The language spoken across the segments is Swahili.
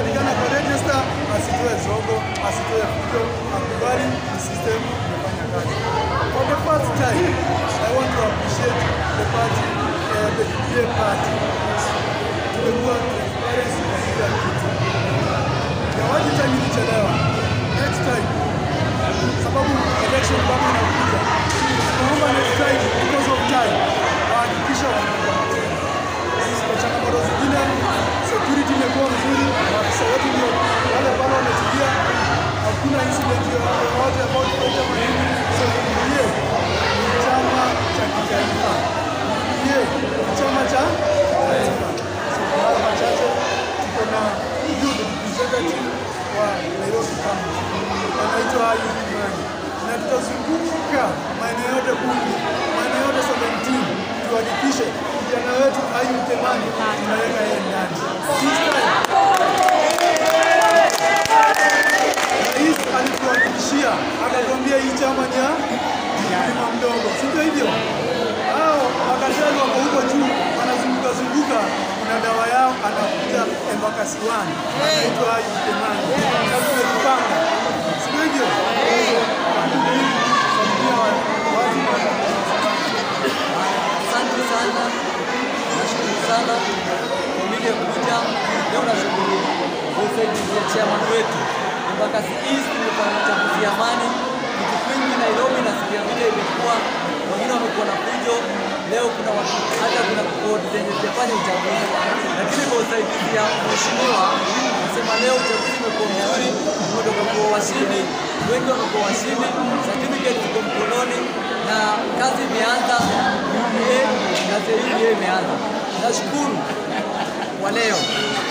akipatikana kwa register asitoe zogo, asitoe fujo, akubali system imefanya kazi. For the first time, I want to appreciate the party, uh, the PPA party. Tumekuwa transparency kwa kila kitu. Ingawaji time ilichelewa. Maeneo kundi maeneo yote 17 tuhakikishe kijana wetu ayu temani tunaweka yeye ndani. Rais alituhakikishia akatuambia hii chama ni mlima mdogo, hivyo? Hao wako huko juu wanazunguka zunguka, na dawa yao anakuja Embakasi wani anaitwa kuja leo. Nashukuru kwa wa chairman wetu Embakasi East, tumefanya ya amani. Vitu vingi Nairobi nasikia vile imekuwa, wengine wamekuwa na fujo. Leo kuna watu hata kuna kodi zenye zimefanya uchaguzi, lakini kwa usaidizi ya mheshimiwa nasema leo uchaguzi umekuwa mzuri, tumetoka kuwa washindi, wengi wamekuwa washindi, certificate ziko mkononi na kazi imeanza. UDA, kazi ya imeanza. Nashukuru kwa leo.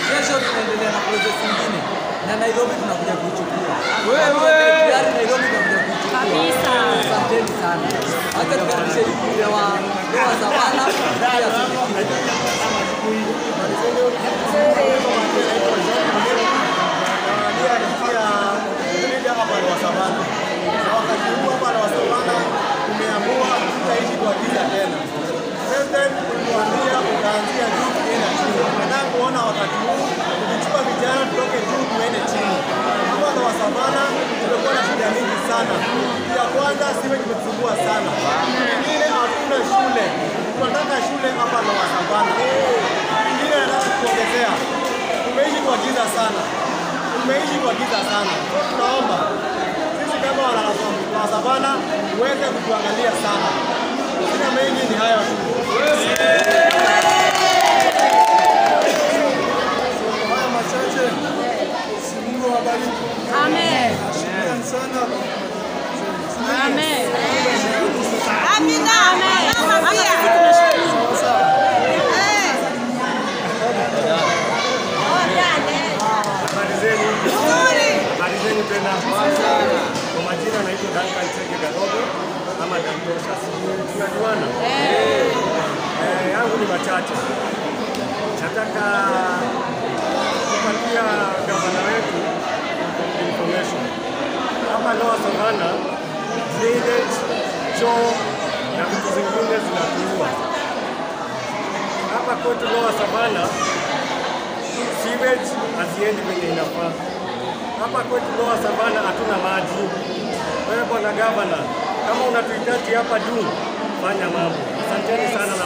Kesho tunaendelea na project nyingine na Nairobi tunakuja kuichukua. Wewe tayari Nairobi tunakuja kuichukua. Kabisa. Asanteni sana. Hata tukaribishe ujumbe wa wa Savana sana. ya kwanza siwe kimetusumbua sana. Ingine hakuna shule, tunataka shule hapa na Wasavana. Ingine nataka kuongezea, tumeishi kwa giza sana, tumeishi kwa giza sana. Tunaomba sisi kama Wasavana uweze kutuangalia sana. Sina mengi, ni hayo tu. Tunajuana? Eh, yangu ni machache. Nataka kupatia gavana wetu information. Hapa Lower Savana, drainage, choo na vitu zingine zinatuua. Hapa kwetu Lower Savana, sewage haziendi kwenye inafaa. Hapa kwetu Lower Savana hatuna maji. Wewe bwana gavana, kama unatuhitaji hapa juu, kufanya mambo. Asanteni sana na